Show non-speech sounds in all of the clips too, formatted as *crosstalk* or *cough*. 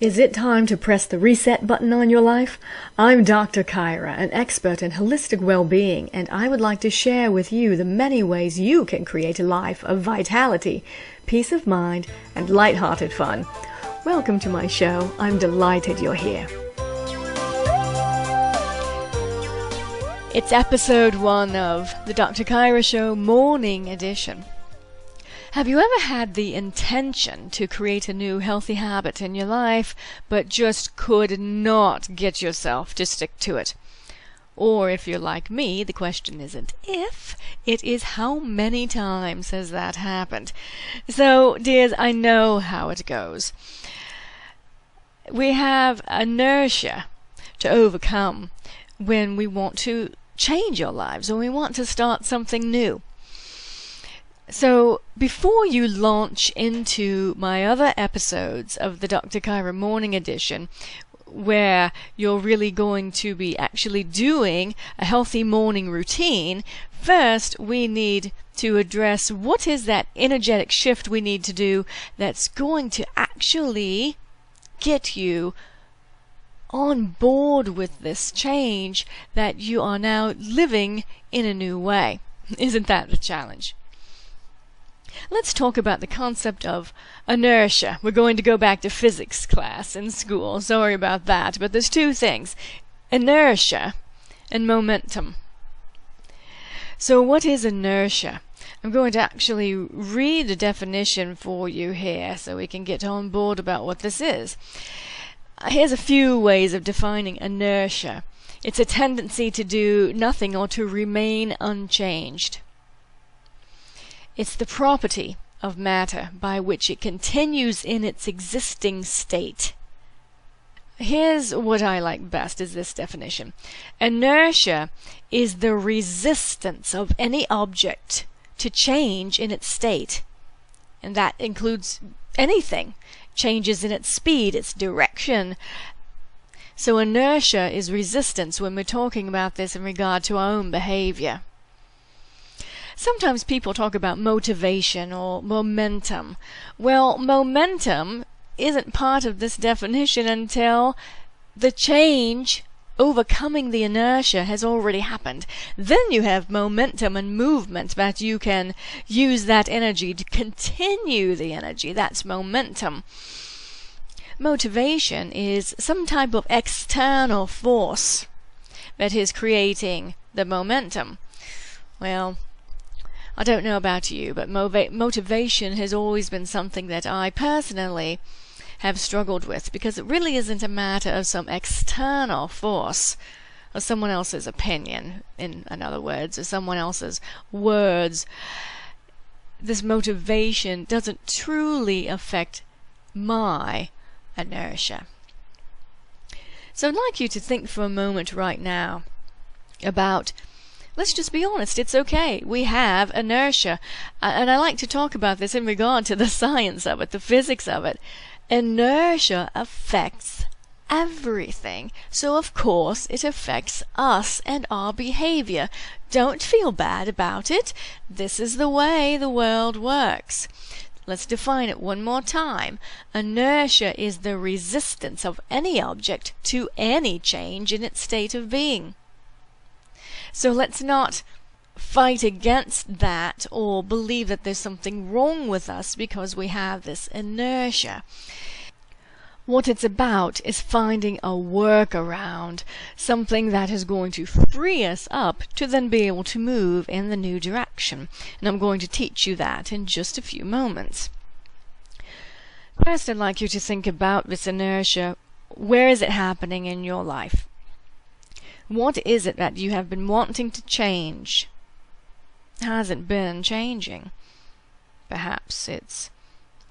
Is it time to press the reset button on your life? I'm Dr. Kyra, an expert in holistic well-being, and I would like to share with you the many ways you can create a life of vitality, peace of mind, and light-hearted fun. Welcome to my show. I'm delighted you're here. It's episode one of the Dr. Kyra Show Morning Edition. Have you ever had the intention to create a new healthy habit in your life, but just could not get yourself to stick to it? Or if you're like me, the question isn't if, it is how many times has that happened? So, dears, I know how it goes. We have inertia to overcome when we want to change our lives or we want to start something new. So, before you launch into my other episodes of the Dr. Kyra Morning Edition, where you're really going to be actually doing a healthy morning routine, first we need to address what is that energetic shift we need to do that's going to actually get you on board with this change that you are now living in a new way. *laughs* Isn't that the challenge? Let's talk about the concept of inertia. We're going to go back to physics class in school. Sorry about that. But there's two things inertia and momentum. So, what is inertia? I'm going to actually read the definition for you here so we can get on board about what this is. Here's a few ways of defining inertia it's a tendency to do nothing or to remain unchanged. It's the property of matter by which it continues in its existing state. Here's what I like best is this definition. Inertia is the resistance of any object to change in its state. And that includes anything. Changes in its speed, its direction. So inertia is resistance when we're talking about this in regard to our own behavior. Sometimes people talk about motivation or momentum. Well, momentum isn't part of this definition until the change overcoming the inertia has already happened. Then you have momentum and movement that you can use that energy to continue the energy. That's momentum. Motivation is some type of external force that is creating the momentum. Well, I don't know about you, but motivation has always been something that I personally have struggled with because it really isn't a matter of some external force or someone else's opinion, in, in other words, or someone else's words. This motivation doesn't truly affect my inertia. So I'd like you to think for a moment right now about let's just be honest, it's okay. We have inertia. And I like to talk about this in regard to the *laughs* science of it, the physics of it. Inertia affects everything. So, of course, it affects us and our behavior. Don't feel bad about it. This is the way the world works. Let's define it one more time. Inertia is the resistance of any object to any change in its state of being. So let's not fight against that or believe that there's something wrong with us because we have this inertia. What it's about is finding a workaround, something that is going to free us up to then be able to move in the new direction. And I'm going to teach you that in just a few moments. First, I'd like you to think about this inertia. Where is it happening in your life? What is it that you have been wanting to change? Hasn't been changing. Perhaps it's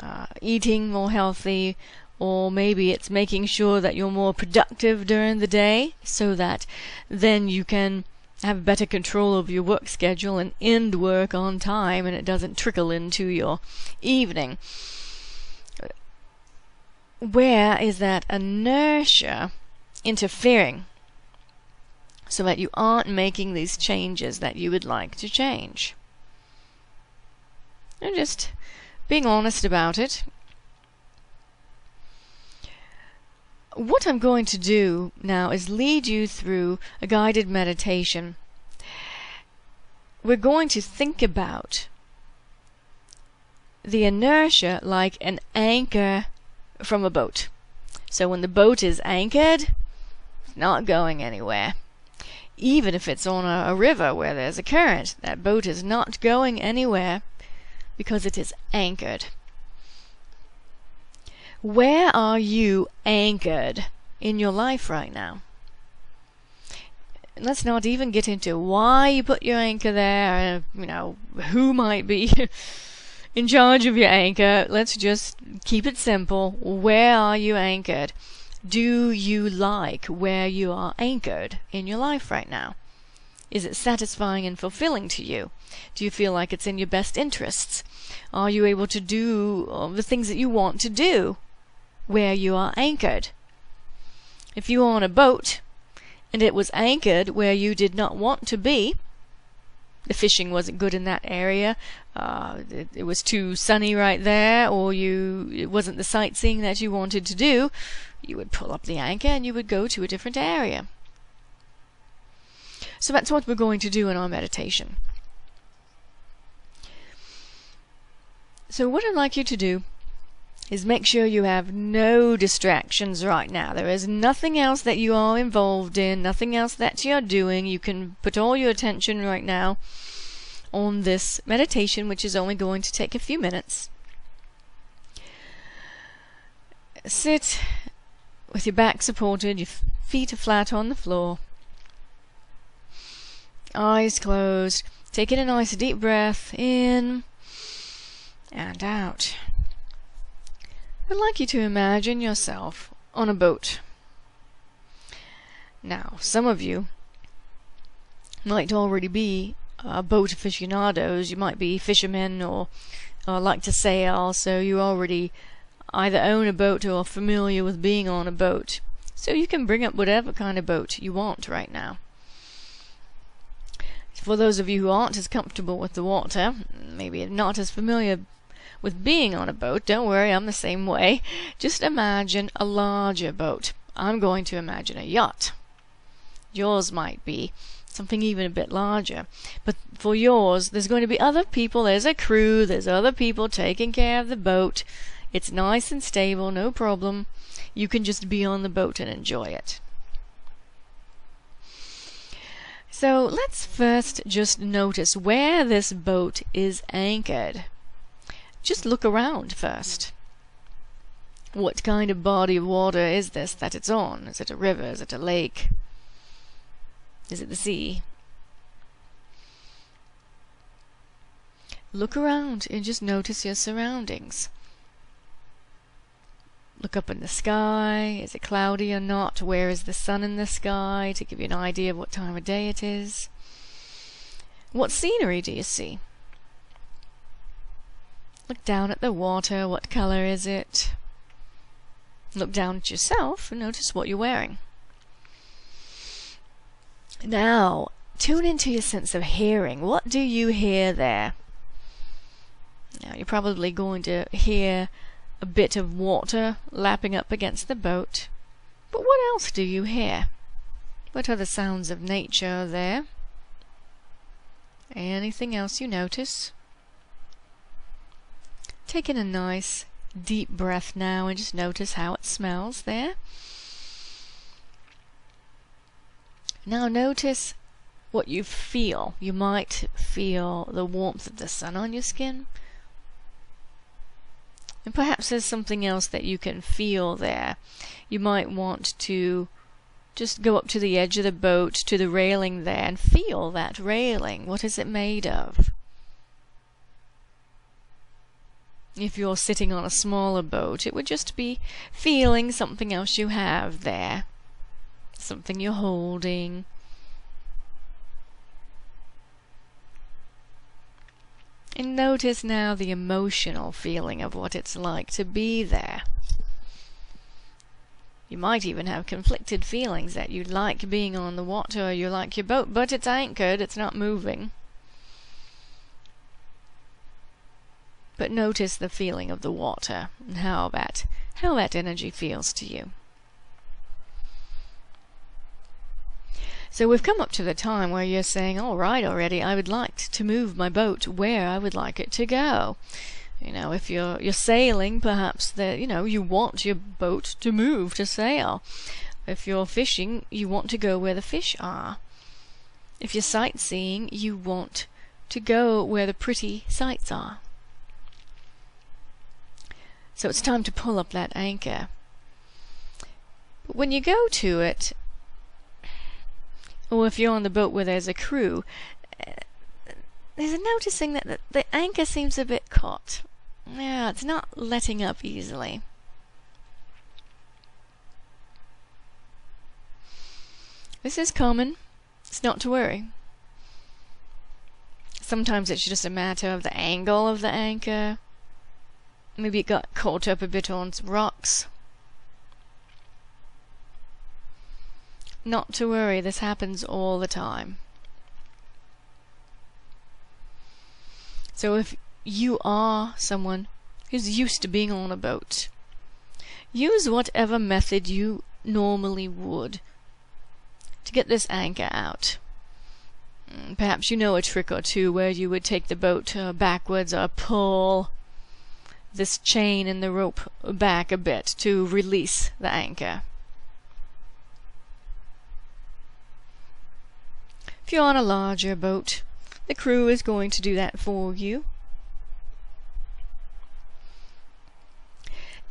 uh, eating more healthy, or maybe it's making sure that you're more productive during the day so that then you can have better control of your work schedule and end work on time and it doesn't trickle into your evening. Where is that inertia interfering so that you aren't making these changes that you would like to change. And just being honest about it. what I'm going to do now is lead you through a guided meditation. We're going to think about the inertia like an anchor from a boat. So when the boat is anchored, it's not going anywhere. Even if it's on a, a river where there's a current, that boat is not going anywhere because it is anchored. Where are you anchored in your life right now? Let's not even get into why you put your anchor there, uh, you know, who might be *laughs* in charge of your anchor. Let's just keep it simple. Where are you anchored? Do you like where you are anchored in your life right now? Is it satisfying and fulfilling to you? Do you feel like it's in your best interests? Are you able to do the things that you want to do where you are anchored. If you are on a boat and it was anchored where you did not want to be, the fishing wasn't good in that area, uh, it, it, was too sunny right there, or you it wasn't the sightseeing that you wanted to do, you would pull up the anchor and you would go to a different area. So that's what we're going to do in our meditation. So what I'd like you to do is make sure you have no distractions right now. There is nothing else that you are involved in, nothing else that you're doing. You can put all your attention right now on this meditation, which is only going to take a few minutes. Sit with your back supported, your feet are flat on the floor, eyes closed. Take in a nice deep breath in and out. I'd like you to imagine yourself on a boat. Now, some of you might already be uh, boat aficionados. You might be fishermen or, or like to sail, so you already either own a boat or are familiar with being on a boat. So you can bring up whatever kind of boat you want right now. For those of you who aren't as comfortable with the water, maybe not as familiar with being on a boat. Don't worry, I'm the same way. Just imagine a larger boat. I'm going to imagine a yacht. Yours might be something even a bit larger. But for yours, there's going to be other people, there's a crew, there's other people taking care of the boat. It's nice and stable, no problem. You can just be on the boat and enjoy it. So let's first just notice where this boat is anchored just look around first. What kind of body of water is this that it's on? Is it a river? Is it a lake? Is it the sea? Look around and just notice your surroundings. Look up in the sky. Is it cloudy or not? Where is the sun in the sky to give you an idea of what time of day it is? What scenery do you see? Look down at the water. What color is it? Look down at yourself and notice what you're wearing. Now, tune into your sense of hearing. What do you hear there? Now, you're probably going to hear a bit of water lapping up against the boat. But what else do you hear? What other sounds of nature are there? Anything else you notice? Take in a nice deep breath now and just notice how it smells there. Now notice what you feel. You might feel the warmth of the sun on your skin. And perhaps there's something else that you can feel there. You might want to just go up to the edge of the boat, to the railing there, and feel that railing. What is it made of? If you're sitting on a smaller boat, it would just be feeling something else you have there. Something you're holding. And notice now the emotional feeling of what it's like to be there. You might even have conflicted feelings that you like being on the water or you like your boat, but it's anchored, it's not moving. but notice the feeling of the water and how that how that energy feels to you. So we've come up to the time where you're saying, all right, already, I would like to move my boat where I would like it to go. You know, if you're you're sailing, perhaps that you know you want your boat to move to sail. If you're fishing, you want to go where the fish are. If you're sightseeing, you want to go where the pretty sights are. So it's time to pull up that anchor. But when you go to it, or if you're on the boat where there's a crew, uh, there's a noticing that the anchor seems a bit caught. Yeah, it's not letting up easily. This is common. It's not to worry. Sometimes it's just a matter of the angle of the anchor. Maybe it got caught up a bit on rocks. Not to worry, this happens all the time. So if you are someone who's used to being on a boat, use whatever method you normally would to get this anchor out. Mm, perhaps you know a trick or two where you would take the boat uh, backwards or pull this chain and the rope back a bit to release the anchor. You're on a larger boat, the crew is going to do that for you.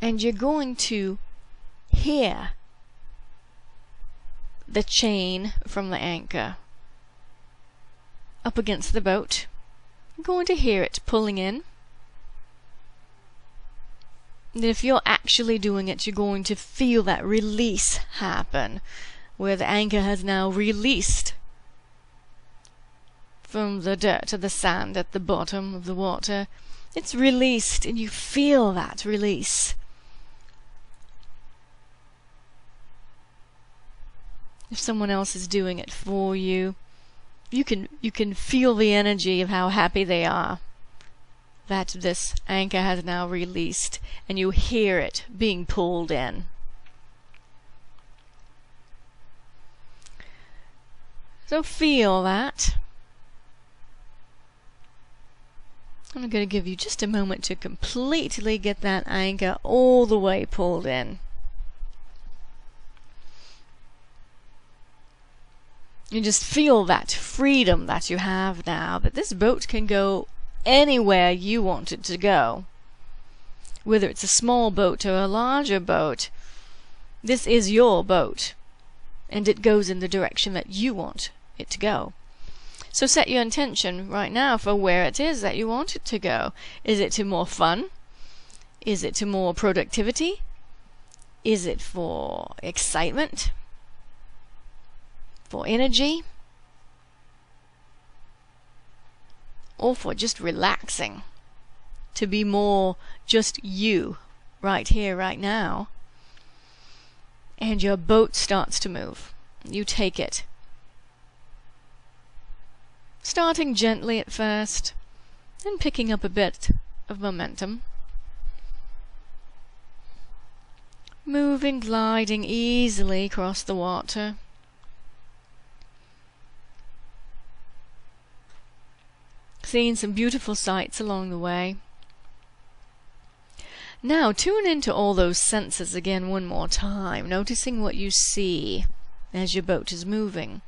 And you're going to hear the chain from the anchor up against the boat. You're going to hear it pulling in. And if you're actually doing it, you're going to feel that release happen, where the anchor has now released from the dirt to the sand at the bottom of the water. It's released, and you feel that release. if someone else is doing it for you, you can you can feel the energy of how happy they are that this anchor has now released and you hear it being pulled in. So feel that. I'm going to give you just a moment to completely get that anchor all the way pulled in. You just feel that freedom that you have now, that this boat can go anywhere you want it to go. Whether it's a small boat or a larger boat, this is your boat, and it goes in the direction that you want it to go. So set your intention right now for where it is that you want it to go. Is it to more fun? Is it to more productivity? Is it for excitement? for energy or for just relaxing to be more just you right here, right now. And your boat starts to move. You take it. Starting gently at first, and picking up a bit of momentum. Moving, gliding easily across the water. Seeing some beautiful sights along the way. Now tune into all those senses again one more time, noticing what you see as your boat is moving.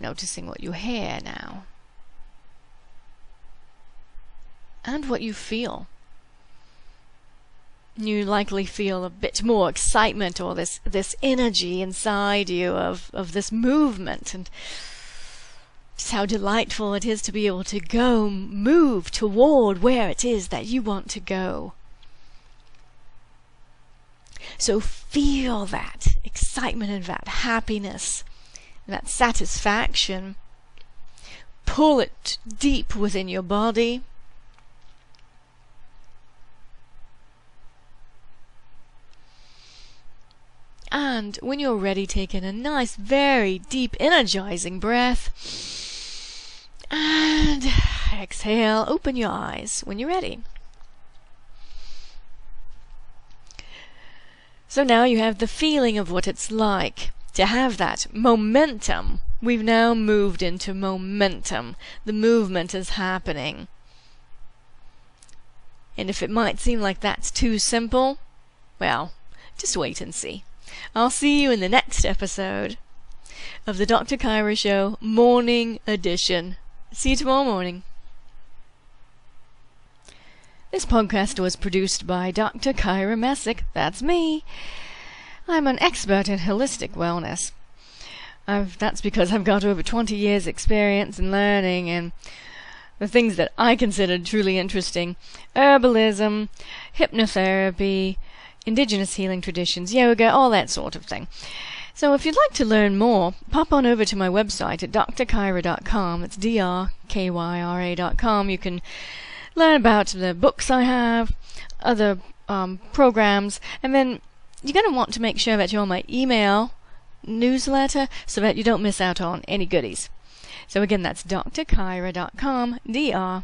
Noticing what you hear now. And what you feel. You likely feel a bit more excitement or this this energy inside you of, of this movement and just how delightful it is to be able to go, move toward where it is that you want to go. So feel that excitement and that happiness, and that satisfaction. Pull it deep within your body. And when you're ready, take in a nice, very deep, energizing breath. And exhale, open your eyes when you're ready. So now you have the feeling of what it's like to have that momentum. We've now moved into momentum. The movement is happening. And if it might seem like that's too simple, well, just wait and see. I'll see you in the next episode of the Dr. Kyra Show Morning Edition. See you tomorrow morning. This podcast was produced by Dr. Kyra Mesich. That's me. I'm an expert in holistic wellness. I've, that's because I've got over 20 years' experience in learning and the things that I consider truly interesting herbalism, hypnotherapy, indigenous healing traditions, yoga, all that sort of thing. So if you'd like to learn more, pop on over to my website at drkyra.com. It's D-R-K-Y-R-A.com. You can learn about the books I have, other um, programs, and then you're going to want to make sure that you're on my email newsletter so that you don't miss out on any goodies. So again, that's drkyra.com, D-R-K-Y-R-A.com.